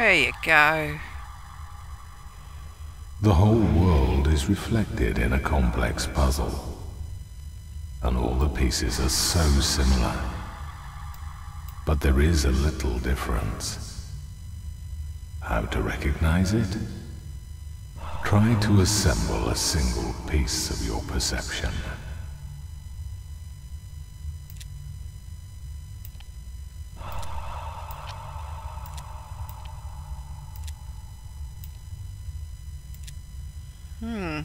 There you go. The whole world is reflected in a complex puzzle. And all the pieces are so similar. But there is a little difference. How to recognize it? Try to assemble a single piece of your perception. Hmm.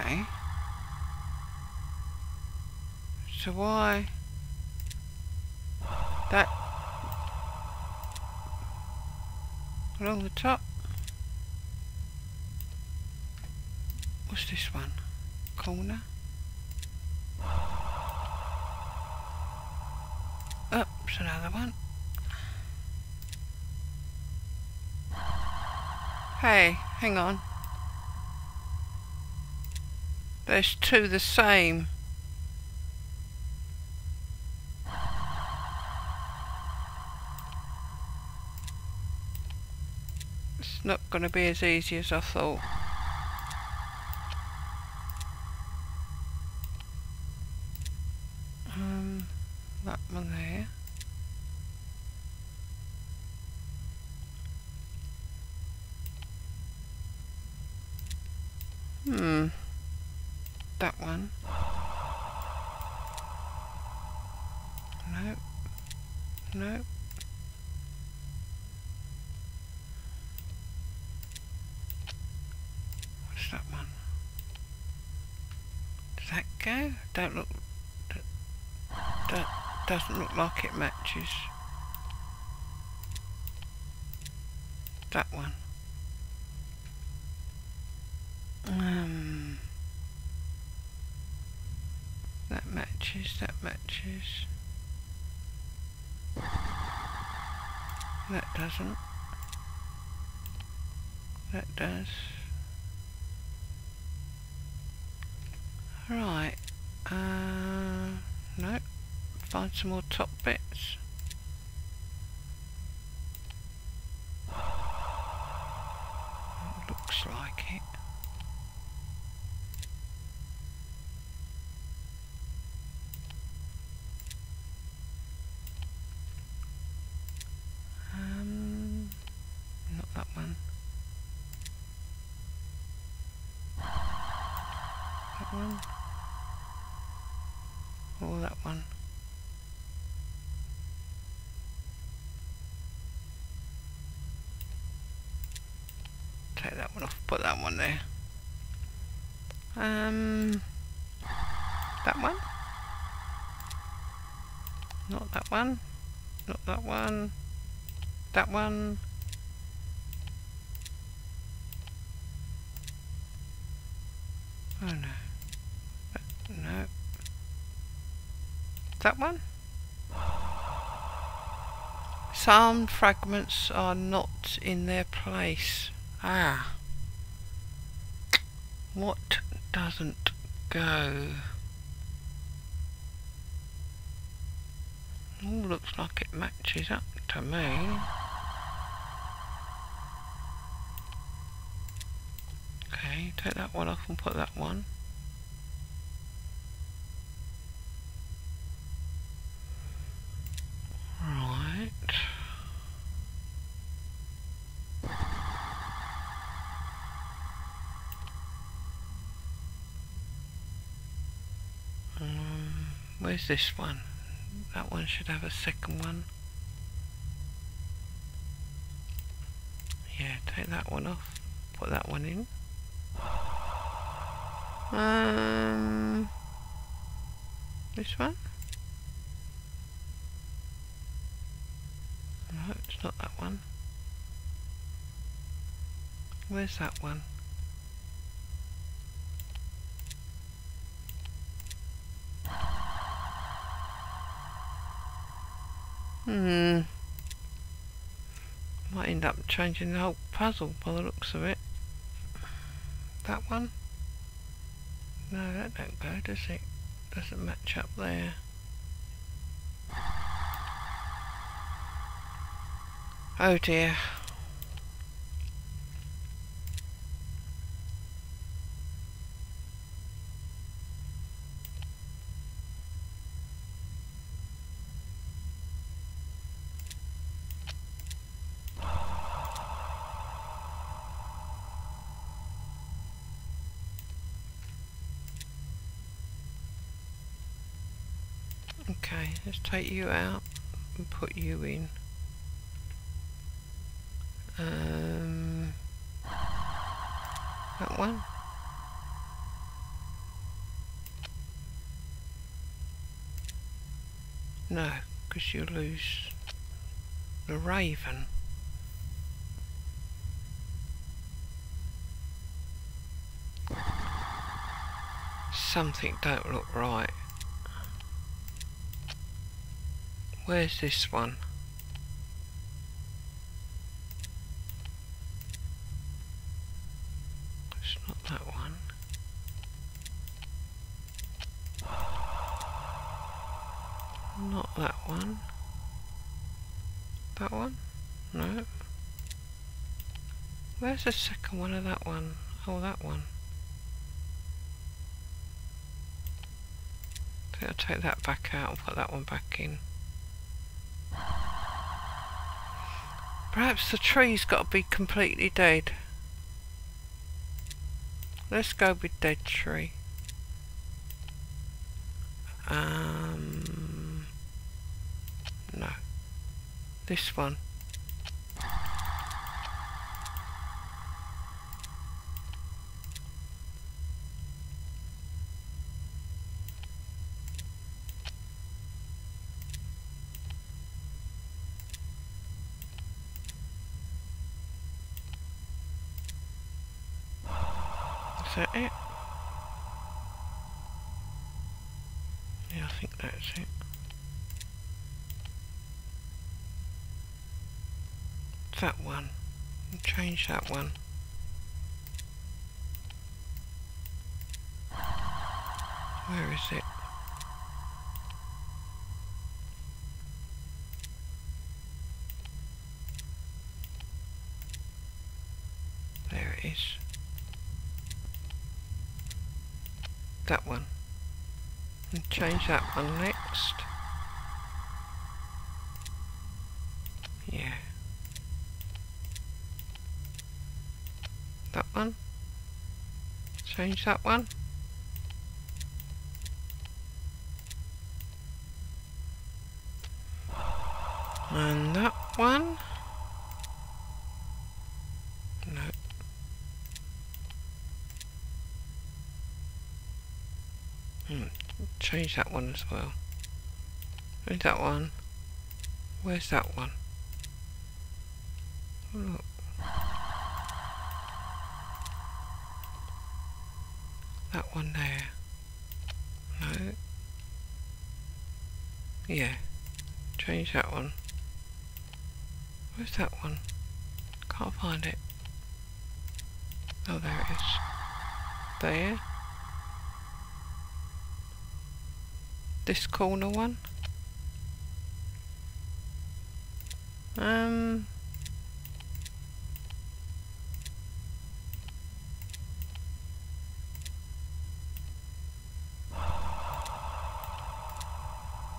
Okay. So why that along the top? What's this one? Corner? Oops, another one. Hey, hang on. There's two the same. It's not going to be as easy as I thought. Um, that one there. Hmm that one. No. No. What's that one? Does that go? Don't look... That doesn't look like it matches. That one. Um... That matches, that matches. That doesn't. That does. Right. Uh, no. Find some more top bits. Looks like it. Um, not that one. That one. Or that one. Take that one off, put that one there. Um, that one? Not that one. Not that one. That one. Oh no. No. That one? Some fragments are not in their place. Ah. What doesn't go? All looks like it matches up to me. Okay, take that one off and put that one. Right. Um, where's this one? That one should have a second one. Yeah, take that one off. Put that one in. Um, this one? No, it's not that one. Where's that one? Hmm. Might end up changing the whole puzzle by the looks of it. That one? No, that don't go, does it? Doesn't match up there. Oh dear. Okay, let's take you out and put you in. Um, that one. No, because you lose the raven. Something don't look right. Where's this one? It's not that one. Not that one. That one? No. Where's the second one of that one? Oh, that one. I think I'll take that back out and put that one back in. Perhaps the tree's got to be completely dead. Let's go with dead tree. Um, no. This one. Is that it? Yeah, I think that's it. That one. Change that one. Where is it? There it is. that one and change that one next. Yeah. That one. Change that one. And that one no Hmm. Change that one as well. Where's that one? Where's that one? Look. That one there. No. Yeah. Change that one. Where's that one? Can't find it. Oh, there it is. There. This corner one. Um,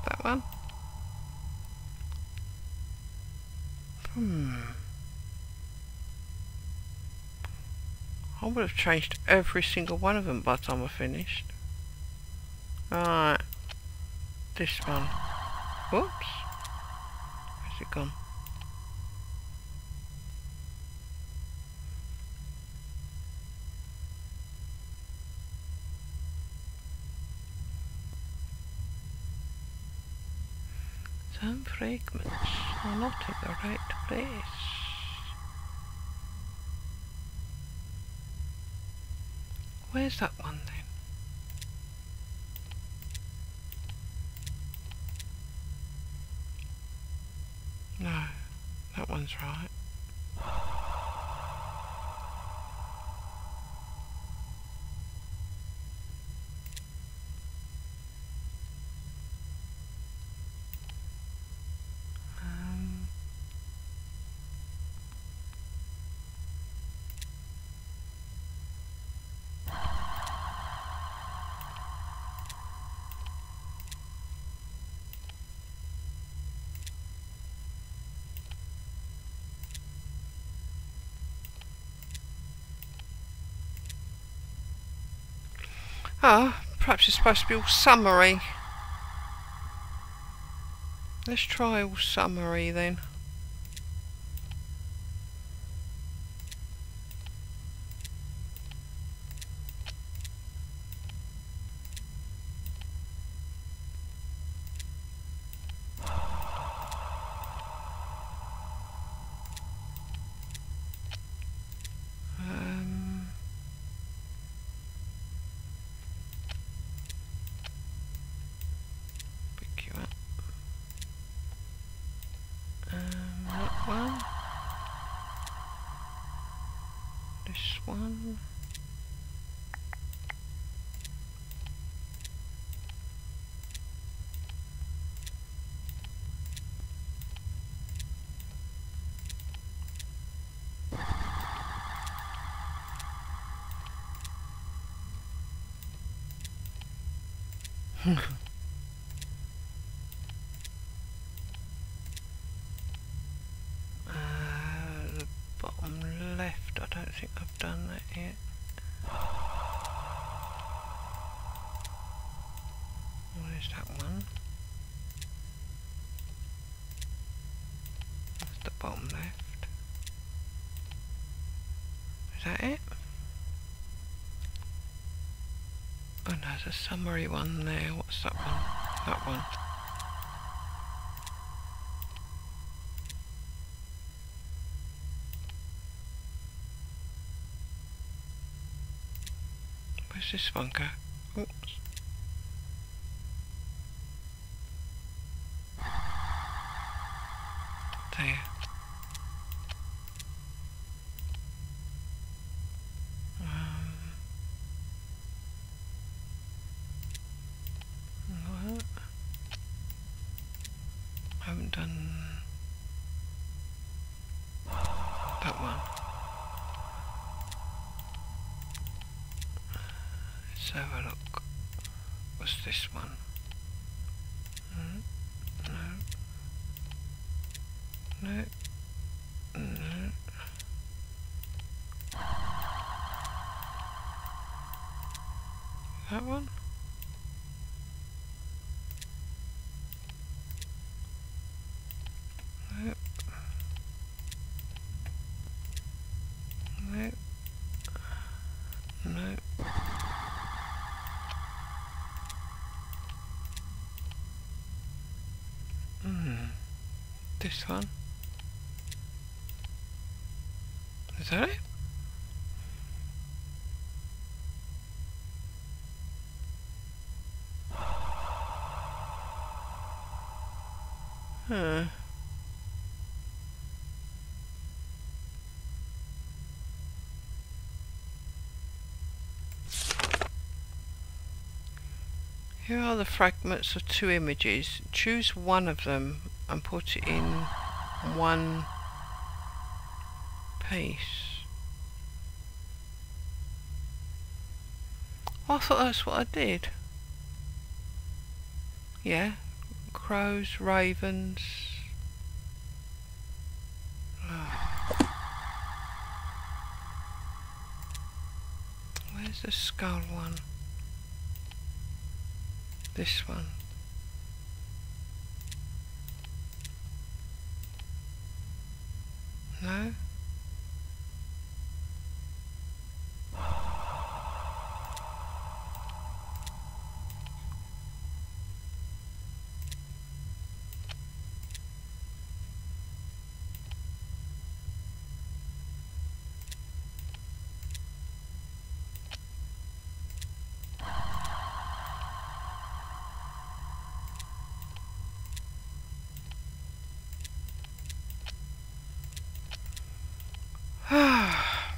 that one. Hmm. I would have changed every single one of them by the time I finished. Alright this one. Whoops. Where's it gone? Some fragments are not in the right place. Where's that one then? No, that one's right. Ah, perhaps it's supposed to be all summery. Let's try all summery then. Um, pick you up. Um, that one. This one. Uh, the bottom left, I don't think I've done that yet. Where's that one? That's the bottom left. Is that it? Oh no, there's a summery one there. What's that one? That one. Where's this? Oops. There. Um, what? I haven't done that one. Let's have a look. What's this one? Mm, No. No. No. That one? Nope. Nope. Nope. Hmm. This one. Is that it? Huh. Here are the fragments of two images. Choose one of them and put it in one piece. I thought that's what I did. Yeah, crows, ravens. Where's the skull one? This one. No?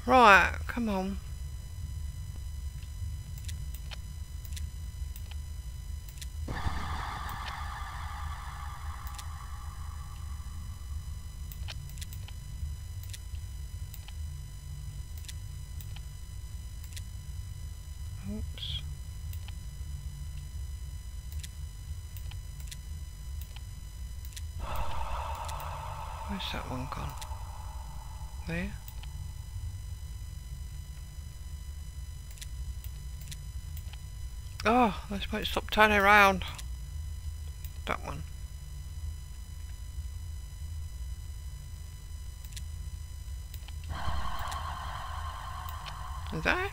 Right, come on. Oops. Where's that one gone? There? Oh, this might stop turning around. That one. Is that it?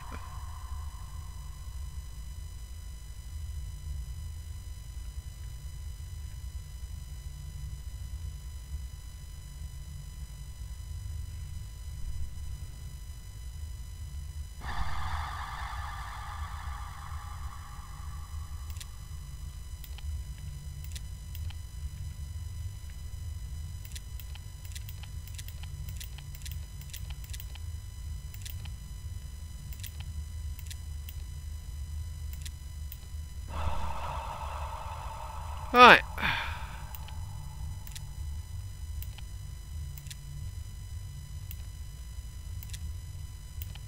Right.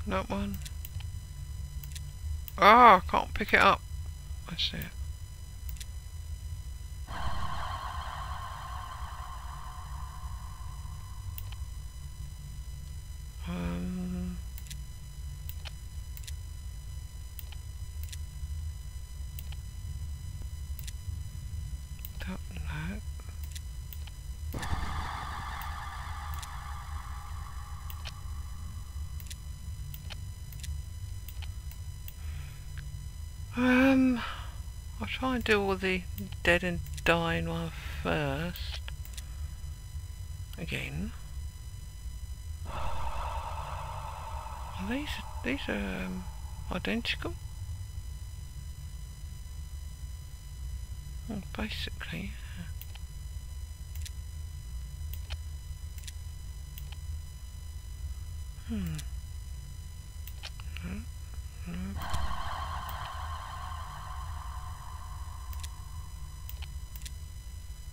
That one. Ah, oh, I can't pick it up. I see it. Um, don't know. Um, I'll try and do all the dead and dying one first. Again. Are these these are um, identical? Well, basically. Hmm. No, no.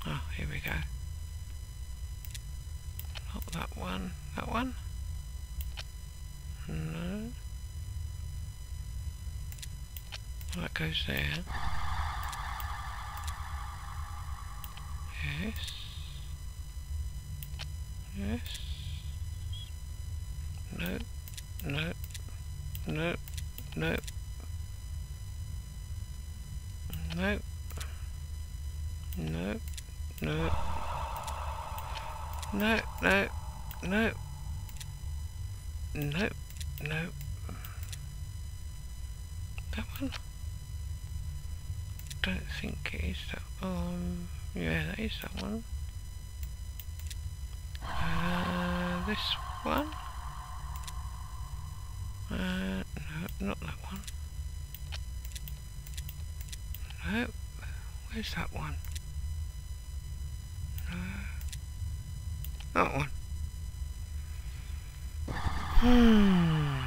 Oh, here we go. Not that one. That one? No. That goes. Yes. Yes. No. No. No. No. No. No. No. No, no, no. No, no. That one? Don't think it is that um yeah that is that one. Uh this one? Uh no, not that one. No. Where's that one? No. That one. Hmm.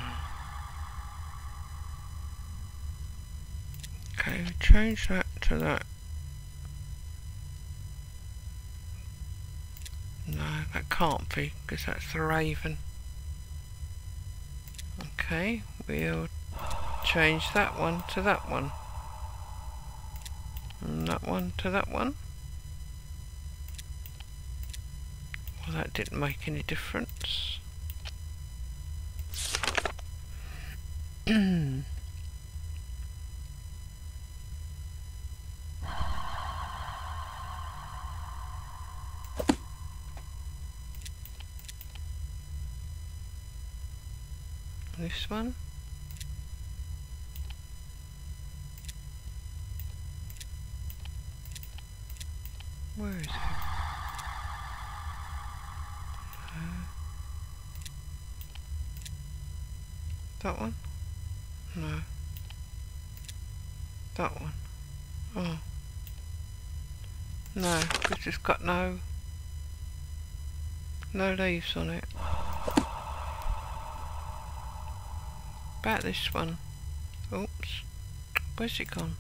Okay, change that to that. No, that can't be, because that's the raven. Okay, we'll change that one to that one. And that one to that one. Well, that didn't make any difference. this one. Where is it? That one? No. That one? Oh. No, it's it's got no no leaves on it. About this one. Oops. Where's it gone?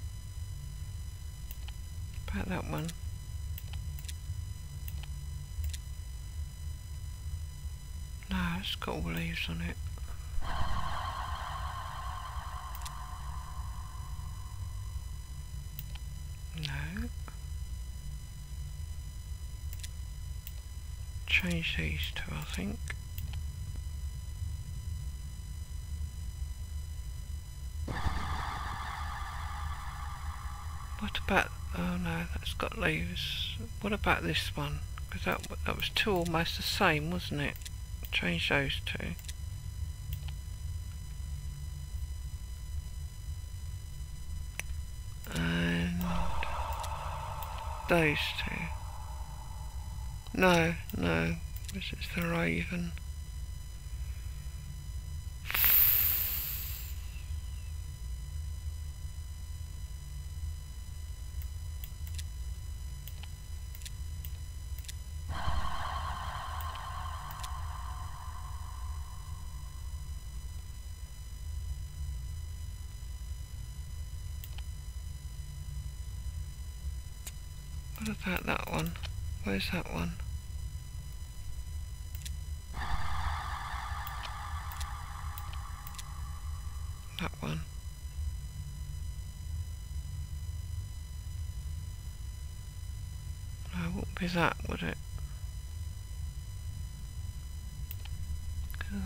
About that one. No, it's got all leaves on it. No. Change these two, I think. What about... Oh no, that's got leaves. What about this one? Because that, that was two almost the same, wasn't it? Change those two. And those two. No, no, this is the raven. What about that one? Where's that one? That one. No, it wouldn't be that, would it?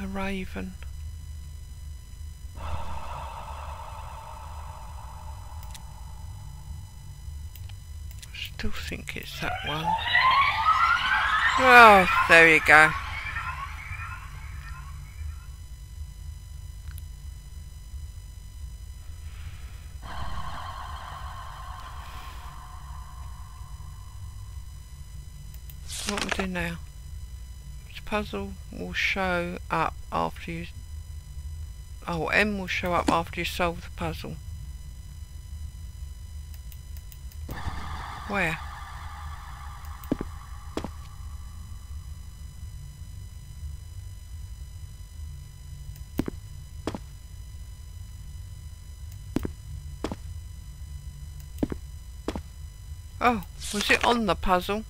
The raven. still think it's that one. Oh, there you go. What we do now? This puzzle will show up after you... Oh, M will show up after you solve the puzzle. Where? Oh, was it on the puzzle?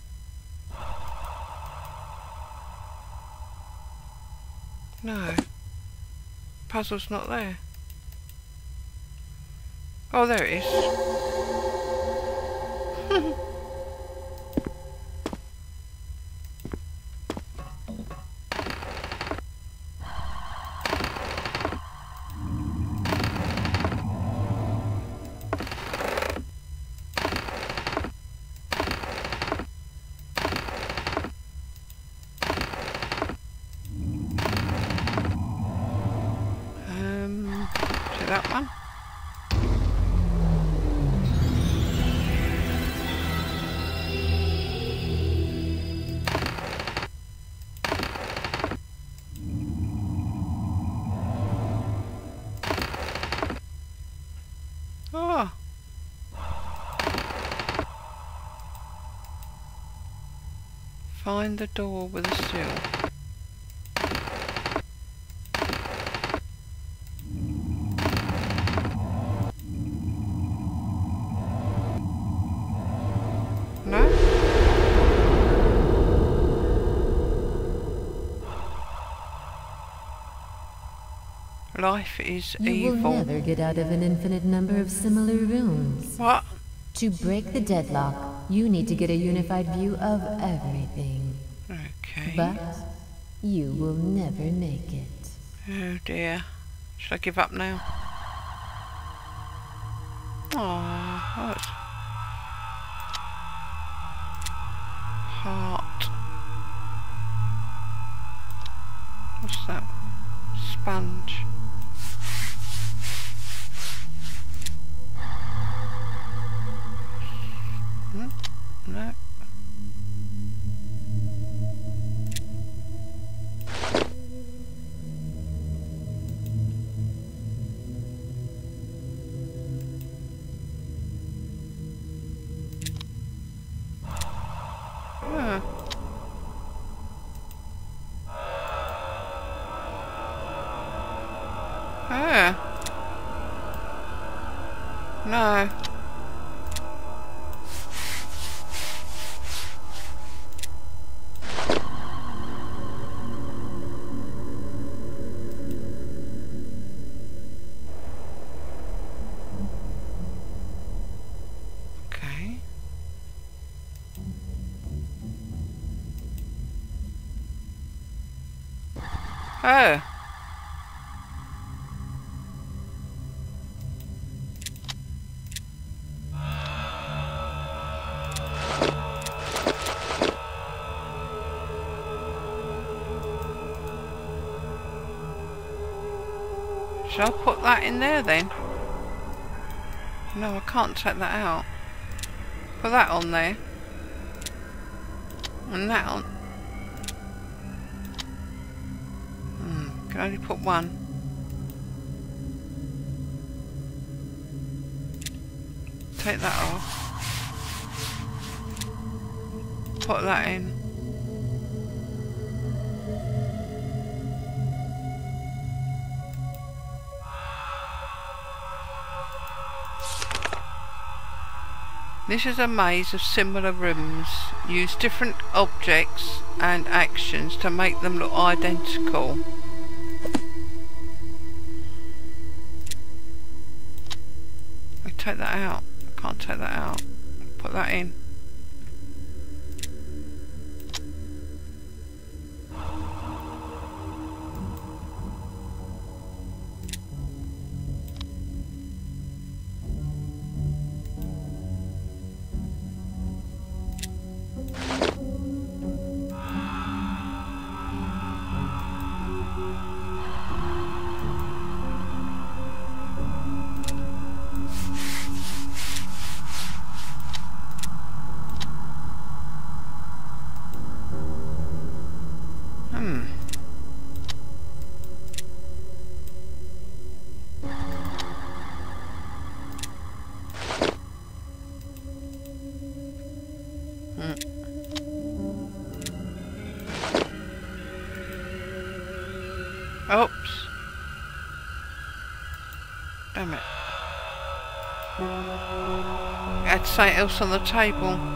No. Puzzle's not there. Oh, there it is. Find the door with a sill. No? Life is You evil. will never get out of an infinite number of similar rooms. What? To break the deadlock, you need to get a unified view of everything. Okay. But you will never make it. Oh dear. Should I give up now? Oh, that's heart. What's that? Sponge. No. Okay. Oh. Shall I put that in there then? No, I can't take that out. Put that on there. And that on. Hmm, can only put one. Take that off. Put that in. This is a maze of similar rooms. Use different objects and actions to make them look identical. I take that out. I can't take that out. Put that in. I had something else on the table.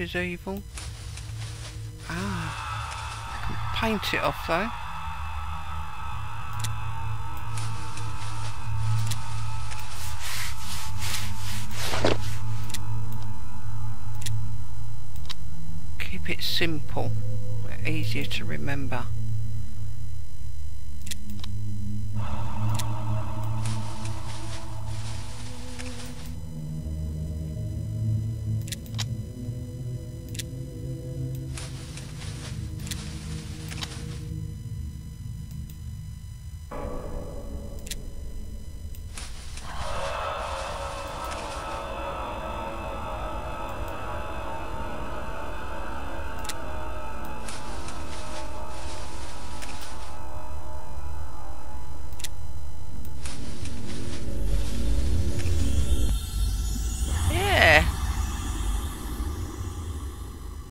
Is evil. Ah. I can paint it off though. Keep it simple, easier to remember.